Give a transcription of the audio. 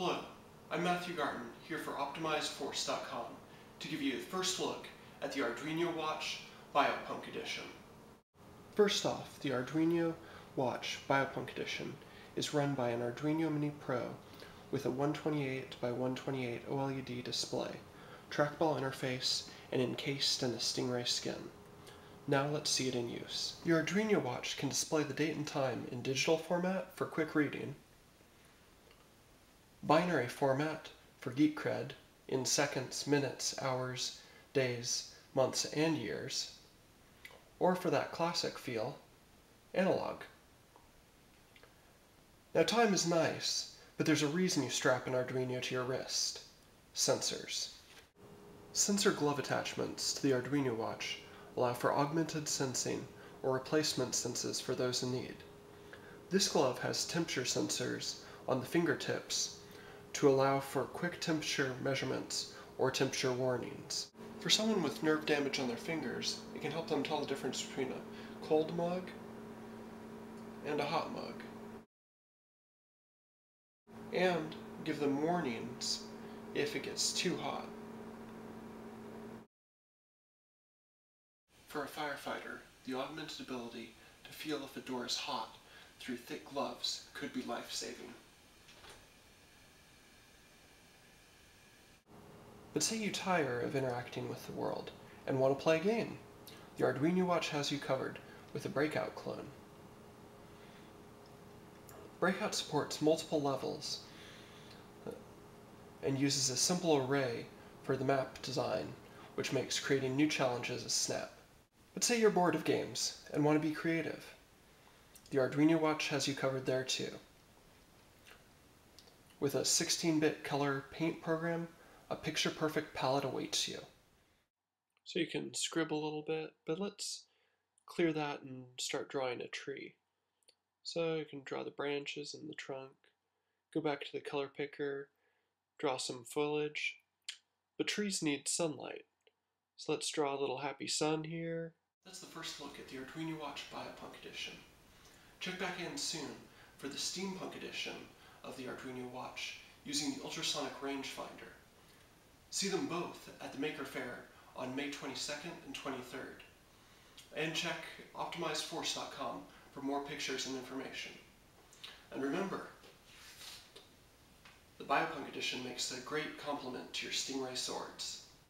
Hello, I'm Matthew Garten here for OptimizedForce.com to give you a first look at the Arduino Watch Biopunk Edition. First off, the Arduino Watch Biopunk Edition is run by an Arduino Mini Pro with a 128 by 128 OLED display, trackball interface, and encased in a Stingray skin. Now let's see it in use. Your Arduino watch can display the date and time in digital format for quick reading, binary format for geek cred in seconds, minutes, hours, days, months, and years, or for that classic feel, analog. Now time is nice, but there's a reason you strap an Arduino to your wrist. Sensors. Sensor glove attachments to the Arduino watch allow for augmented sensing or replacement senses for those in need. This glove has temperature sensors on the fingertips to allow for quick temperature measurements or temperature warnings. For someone with nerve damage on their fingers, it can help them tell the difference between a cold mug and a hot mug. And give them warnings if it gets too hot. For a firefighter, the augmented ability to feel if a door is hot through thick gloves could be life-saving. But say you tire of interacting with the world and want to play a game. The Arduino Watch has you covered with a Breakout clone. Breakout supports multiple levels uh, and uses a simple array for the map design, which makes creating new challenges a snap. But say you're bored of games and want to be creative. The Arduino Watch has you covered there too. With a 16-bit color paint program, a picture-perfect palette awaits you. So you can scribble a little bit, but let's clear that and start drawing a tree. So you can draw the branches and the trunk, go back to the color picker, draw some foliage. But trees need sunlight. So let's draw a little happy sun here, that's the first look at the Arduino Watch Biopunk Edition. Check back in soon for the Steampunk Edition of the Arduino Watch using the ultrasonic rangefinder. See them both at the Maker Faire on May 22nd and 23rd. And check OptimizedForce.com for more pictures and information. And remember, the Biopunk Edition makes a great complement to your Stingray swords.